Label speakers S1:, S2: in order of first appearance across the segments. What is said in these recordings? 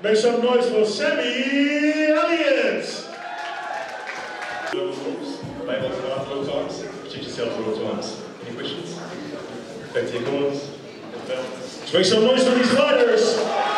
S1: Make some noise for Sammy
S2: Elliot. Go after all times, protect yourself at all times. Any questions? Back to your corners.
S1: Make some noise for these fighters.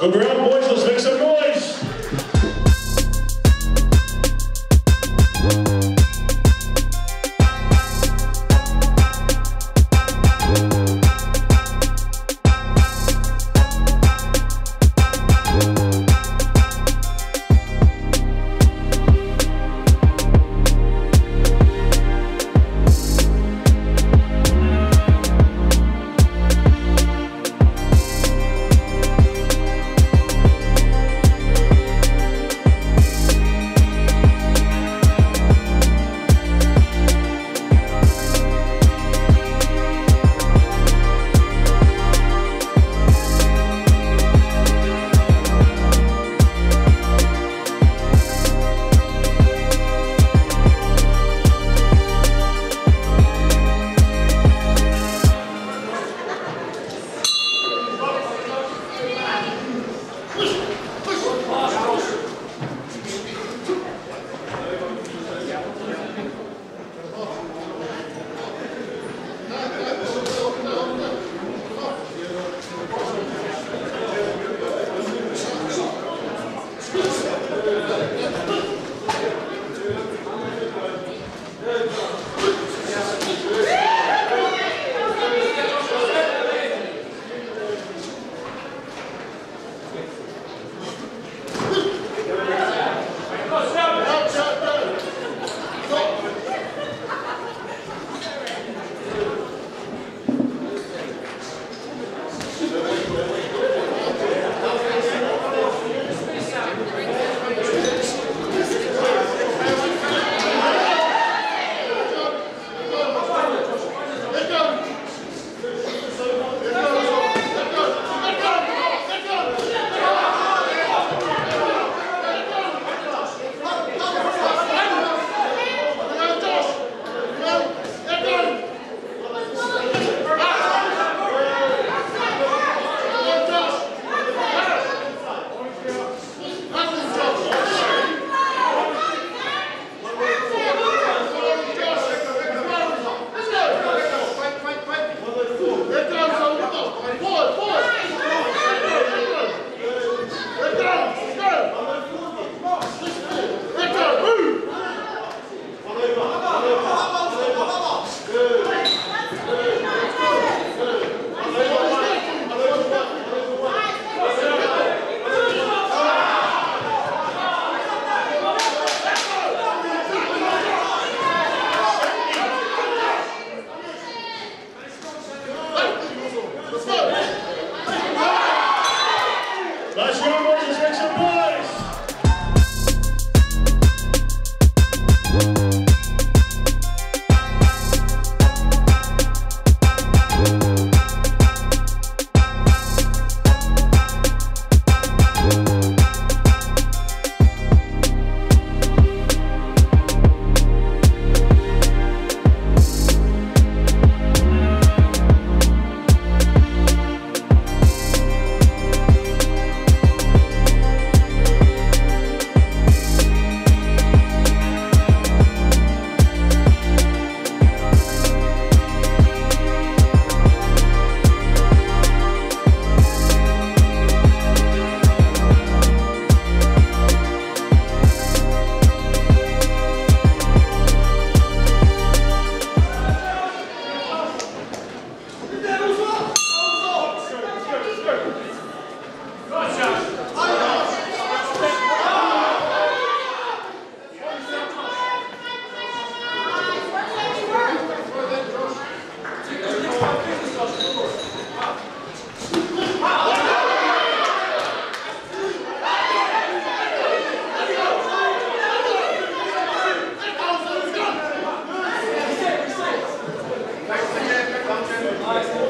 S1: Look mais.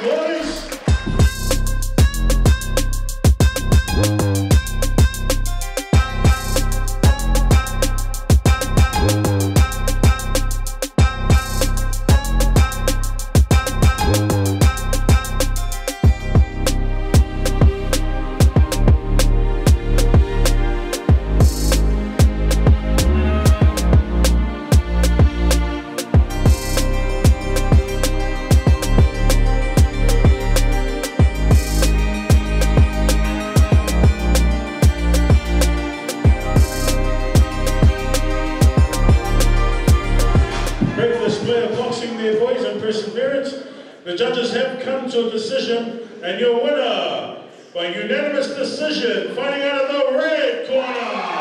S1: The to a decision, and your winner, by unanimous decision, fighting out of the red corner,